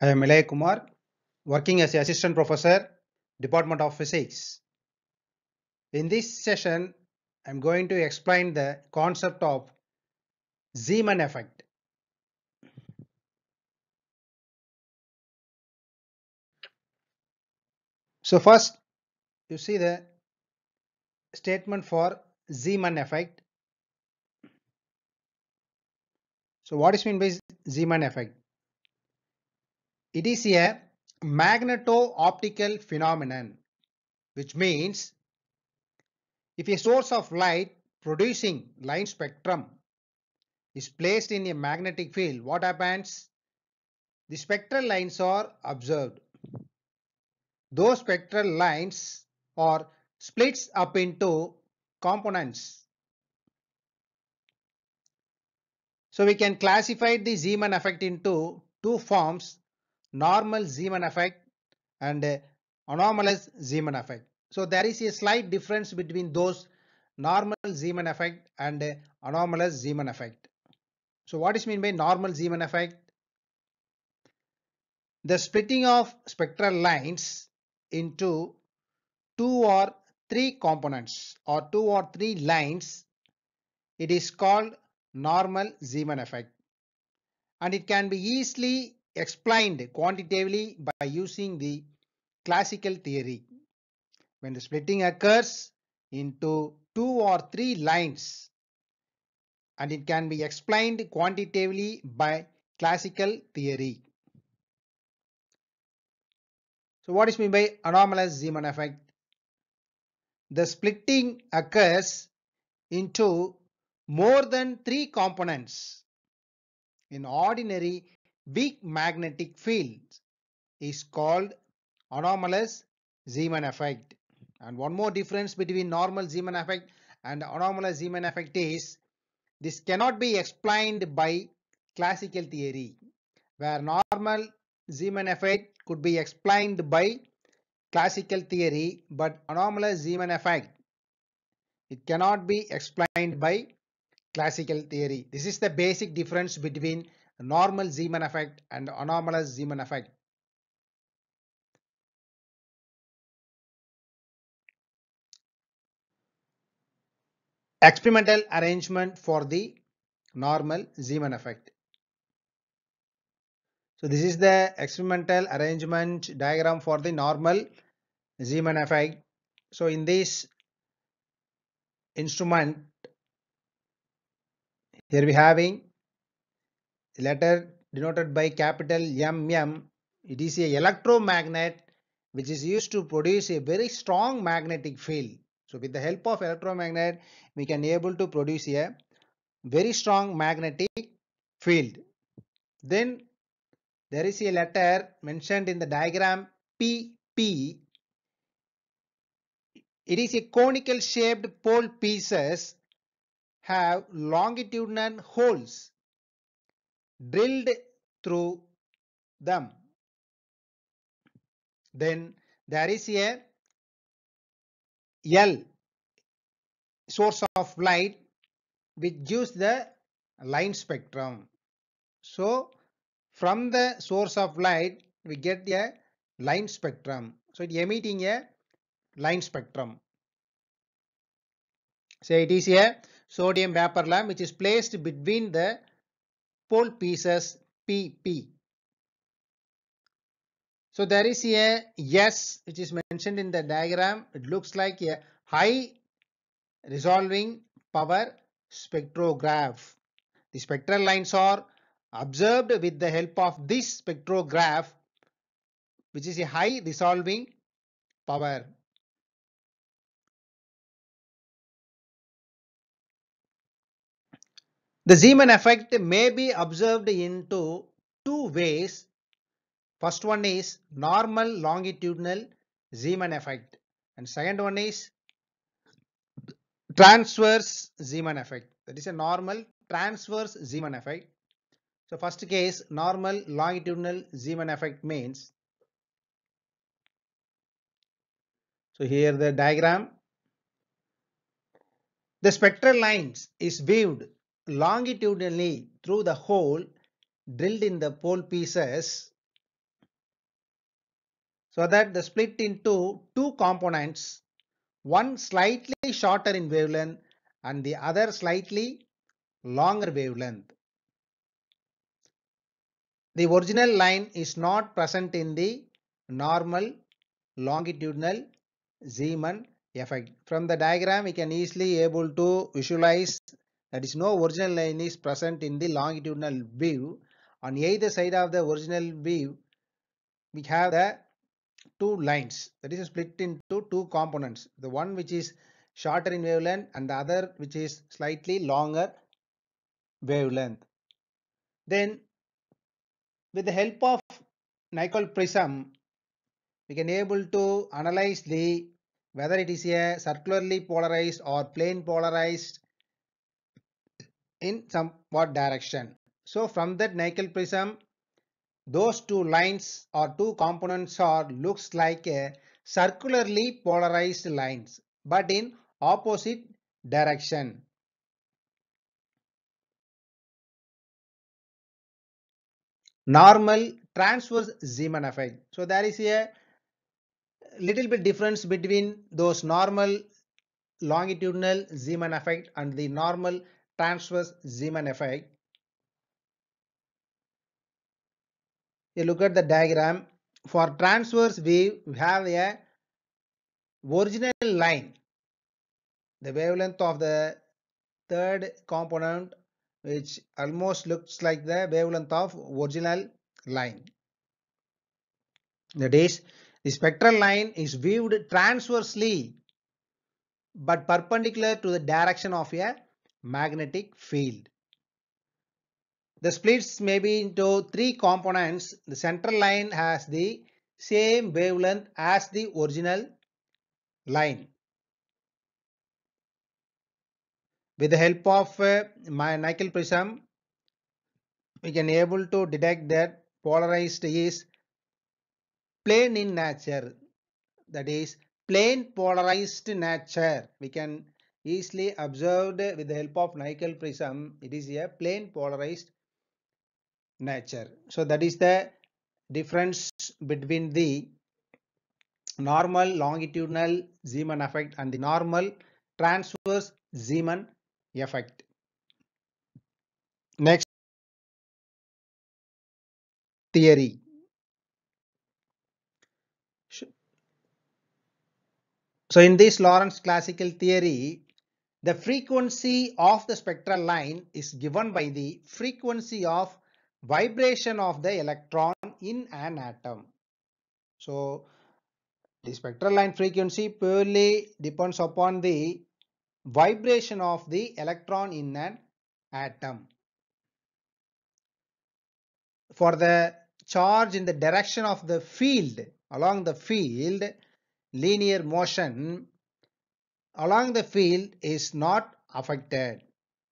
I am Elaya Kumar, working as Assistant Professor, Department of Physics. In this session, I am going to explain the concept of Zeeman effect. So first, you see the statement for Zeeman effect. So what is meant by Zeeman effect? It is a magneto-optical phenomenon, which means if a source of light producing line spectrum is placed in a magnetic field, what happens? The spectral lines are observed. Those spectral lines are splits up into components. So we can classify the Zeeman effect into two forms, normal Zeeman effect and anomalous Zeeman effect. So there is a slight difference between those normal Zeeman effect and anomalous Zeeman effect. So what is mean by normal Zeeman effect? The splitting of spectral lines into two or three components or two or three lines, it is called normal Zeeman effect. And it can be easily explained quantitatively by using the classical theory. When the splitting occurs into two or three lines and it can be explained quantitatively by classical theory. So what is meant by anomalous Zeeman effect? The splitting occurs into more than three components. In ordinary weak magnetic field is called anomalous Zeeman effect. And one more difference between normal Zeeman effect and anomalous Zeeman effect is this cannot be explained by classical theory where normal Zeeman effect could be explained by classical theory but anomalous Zeeman effect it cannot be explained by classical theory. This is the basic difference between normal Zeeman effect and anomalous Zeeman effect. Experimental arrangement for the normal Zeeman effect. So this is the experimental arrangement diagram for the normal Zeeman effect. So in this instrument here we having letter denoted by capital MM. It is a electromagnet which is used to produce a very strong magnetic field. So with the help of electromagnet we can able to produce a very strong magnetic field. Then there is a letter mentioned in the diagram PP. It is a conical shaped pole pieces have longitudinal holes drilled through them. Then there is a L source of light which gives the line spectrum. So from the source of light we get a line spectrum. So it emitting a line spectrum. Say it is a sodium vapor lamp which is placed between the pole pieces PP. So there is a yes which is mentioned in the diagram. It looks like a high resolving power spectrograph. The spectral lines are observed with the help of this spectrograph which is a high resolving power. The Zeeman effect may be observed into two ways. First one is normal longitudinal Zeeman effect and second one is transverse Zeeman effect. That is a normal transverse Zeeman effect. So first case normal longitudinal Zeeman effect means so here the diagram the spectral lines is viewed longitudinally through the hole drilled in the pole pieces so that the split into two components, one slightly shorter in wavelength and the other slightly longer wavelength. The original line is not present in the normal longitudinal Zeeman effect. From the diagram we can easily able to visualize that is no original line is present in the longitudinal view. On either side of the original view we have the two lines that is split into two components. The one which is shorter in wavelength and the other which is slightly longer wavelength. Then with the help of Nicol prism we can able to analyze the whether it is a circularly polarized or plane polarized in somewhat direction. So from that Nicol prism those two lines or two components are looks like a circularly polarized lines but in opposite direction. Normal transverse Zeeman effect. So there is a little bit difference between those normal longitudinal Zeeman effect and the normal transverse Zeeman effect. You look at the diagram. For transverse wave, we have a original line. The wavelength of the third component which almost looks like the wavelength of original line. That is, the spectral line is viewed transversely but perpendicular to the direction of a magnetic field. The splits may be into three components. The central line has the same wavelength as the original line. With the help of uh, my Nicol prism, we can able to detect that polarized is plane in nature. That is plane polarized nature. We can easily observed with the help of Nicol prism. It is a plane polarized nature. So that is the difference between the normal longitudinal Zeeman effect and the normal transverse Zeeman effect. Next theory. So in this Lorentz classical theory, the frequency of the spectral line is given by the frequency of vibration of the electron in an atom. So the spectral line frequency purely depends upon the vibration of the electron in an atom. For the charge in the direction of the field along the field linear motion along the field is not affected.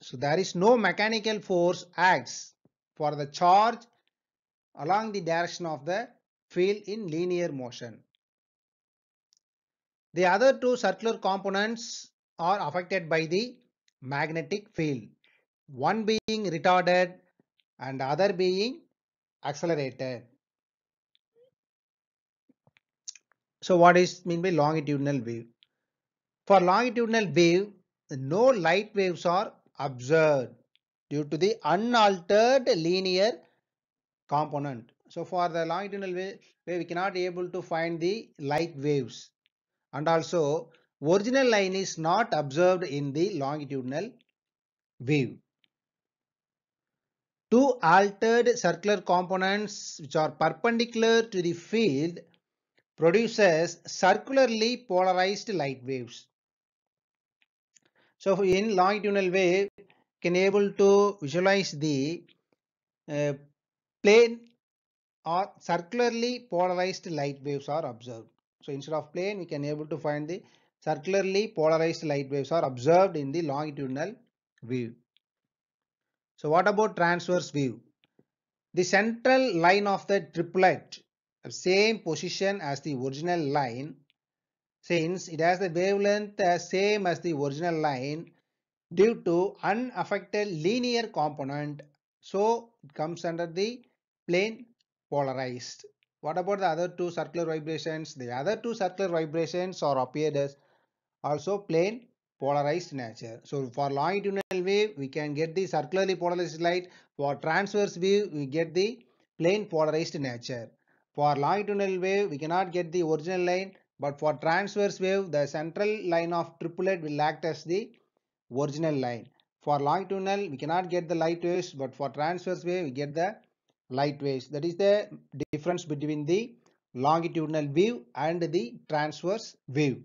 So there is no mechanical force acts for the charge along the direction of the field in linear motion. The other two circular components are affected by the magnetic field. One being retarded and other being accelerated. So what is mean by longitudinal wave? For longitudinal wave, no light waves are observed due to the unaltered linear component. So for the longitudinal wave, we cannot able to find the light waves and also original line is not observed in the longitudinal wave. Two altered circular components which are perpendicular to the field produces circularly polarized light waves. So in longitudinal wave can able to visualize the uh, plane or circularly polarized light waves are observed. So instead of plane we can able to find the circularly polarized light waves are observed in the longitudinal view. So what about transverse view? The central line of the triplet same position as the original line since it has the wavelength same as the original line due to unaffected linear component so it comes under the plane polarized What about the other two circular vibrations? The other two circular vibrations are appeared as also plane polarized nature. So for longitudinal wave, we can get the circularly polarized light. For transverse wave, we get the plane polarized nature. For longitudinal wave, we cannot get the original line, but for transverse wave, the central line of triplet will act as the original line. For longitudinal, we cannot get the light waves, but for transverse wave, we get the light waves. That is the difference between the longitudinal wave and the transverse wave.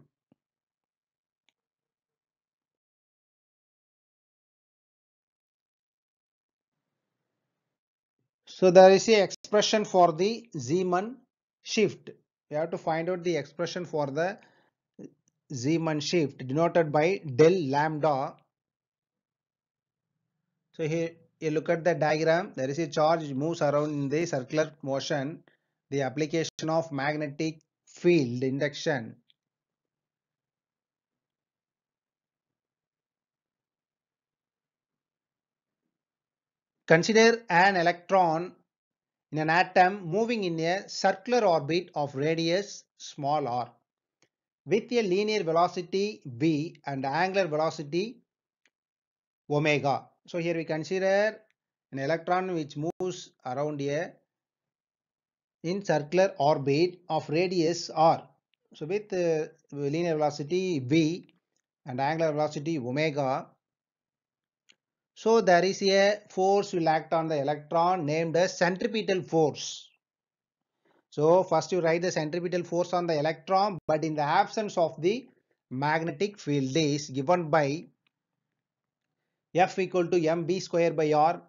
So there is a expression for the Zeeman shift. We have to find out the expression for the Zeeman shift denoted by del lambda. So here you look at the diagram. There is a charge moves around in the circular motion. The application of magnetic field induction. Consider an electron in an atom moving in a circular orbit of radius small r with a linear velocity v and angular velocity omega. So here we consider an electron which moves around a in circular orbit of radius r. So with uh, linear velocity v and angular velocity omega. So there is a force will act on the electron named as centripetal force. So first you write the centripetal force on the electron but in the absence of the magnetic field is given by F equal to mb square by r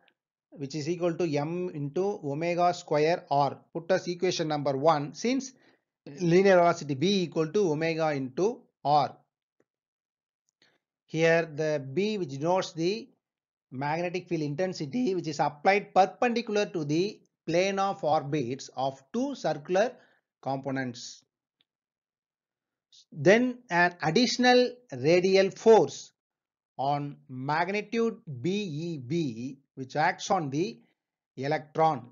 which is equal to m into omega square r. Put as equation number 1 since linear velocity b equal to omega into r. Here the b which denotes the magnetic field intensity which is applied perpendicular to the plane of orbits of two circular components. Then an additional radial force on magnitude BEB which acts on the electron.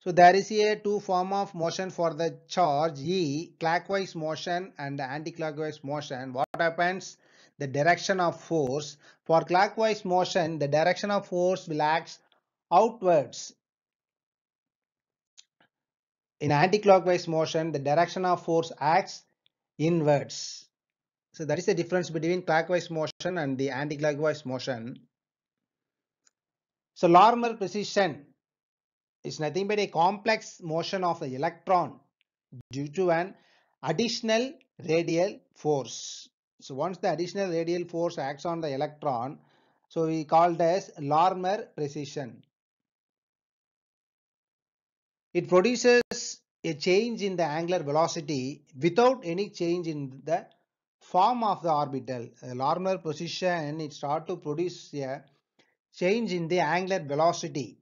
So there is a two form of motion for the charge E clockwise motion and anti-clockwise motion. What happens? The direction of force for clockwise motion the direction of force will act outwards. In anti-clockwise motion the direction of force acts inwards. So that is the difference between clockwise motion and the anti-clockwise motion. So Larmor precession is nothing but a complex motion of the electron due to an additional radial force. So once the additional radial force acts on the electron, so we called as Larmor precession. It produces a change in the angular velocity without any change in the form of the orbital. Larmor precession it start to produce a change in the angular velocity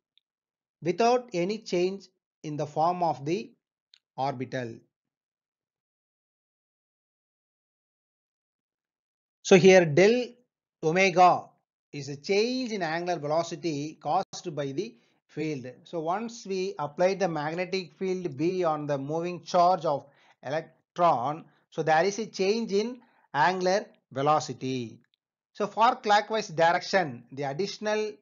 without any change in the form of the orbital. So here del omega is a change in angular velocity caused by the field. So once we apply the magnetic field B on the moving charge of electron, so there is a change in angular velocity. So for clockwise direction, the additional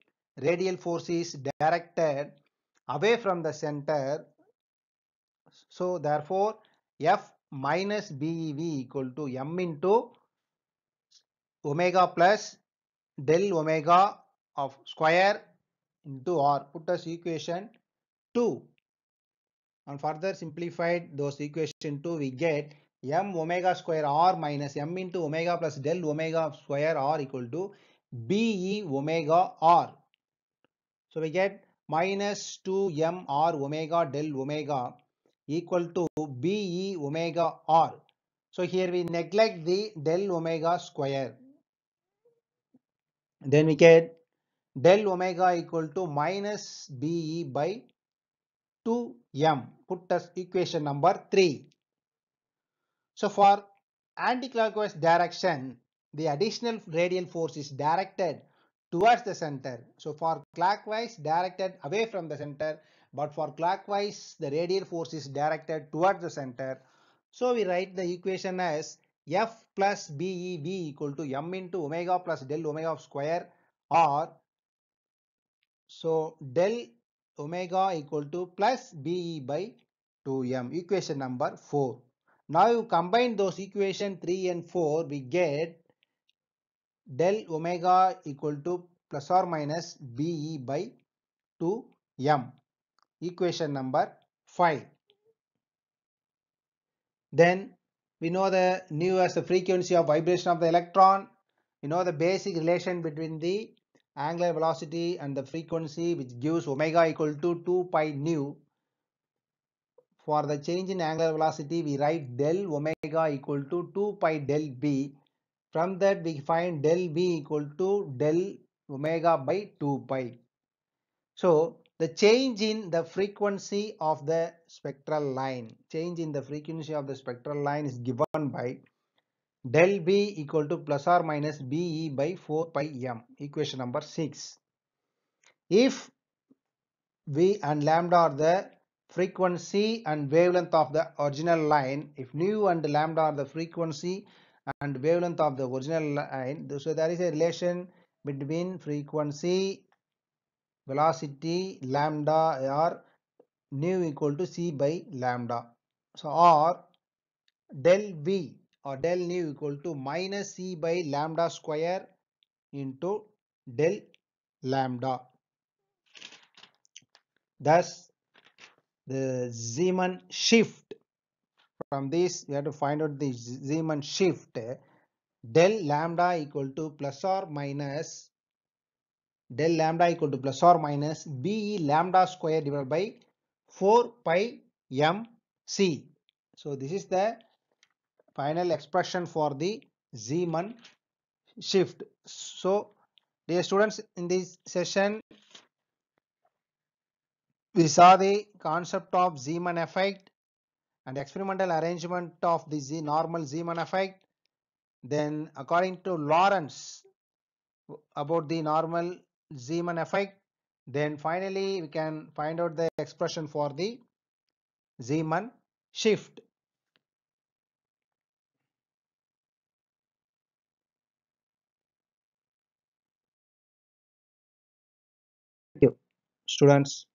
radial force is directed away from the center. So therefore F minus BEV equal to M into omega plus del omega of square into R. Put as equation 2. And further simplified those equation 2 we get m omega square r minus m into omega plus del omega square r equal to be omega r. So we get minus 2m r omega del omega equal to be omega r. So here we neglect the del omega square. Then we get del omega equal to minus be by 2m. Put as equation number 3. So for anticlockwise direction, the additional radial force is directed towards the center. So for clockwise directed away from the center but for clockwise the radial force is directed towards the center. So we write the equation as F plus BEB equal to m into omega plus del omega square or so del omega equal to plus BE by 2m equation number 4. Now you combine those equation 3 and 4 we get del omega equal to plus or minus BE by 2m equation number 5. Then we know the nu uh, as the frequency of vibration of the electron. We know the basic relation between the angular velocity and the frequency which gives omega equal to 2 pi nu. For the change in angular velocity we write del omega equal to 2 pi del b. From that we find del b equal to del omega by 2 pi. So the change in the frequency of the spectral line, change in the frequency of the spectral line is given by del B equal to plus or minus BE by 4 pi m, equation number 6. If V and lambda are the frequency and wavelength of the original line, if nu and lambda are the frequency and wavelength of the original line, so there is a relation between frequency velocity lambda or nu equal to c by lambda. So or del v or del nu equal to minus c by lambda square into del lambda. Thus the Zeeman shift from this we have to find out the Zeeman shift del lambda equal to plus or minus del lambda equal to plus or minus be lambda square divided by 4 pi m c. So this is the final expression for the Zeeman shift. So dear students in this session we saw the concept of Zeeman effect and experimental arrangement of the Z normal Zeeman effect. Then according to Lorentz about the normal Zeeman effect. Then finally we can find out the expression for the Zeeman shift. Thank you students.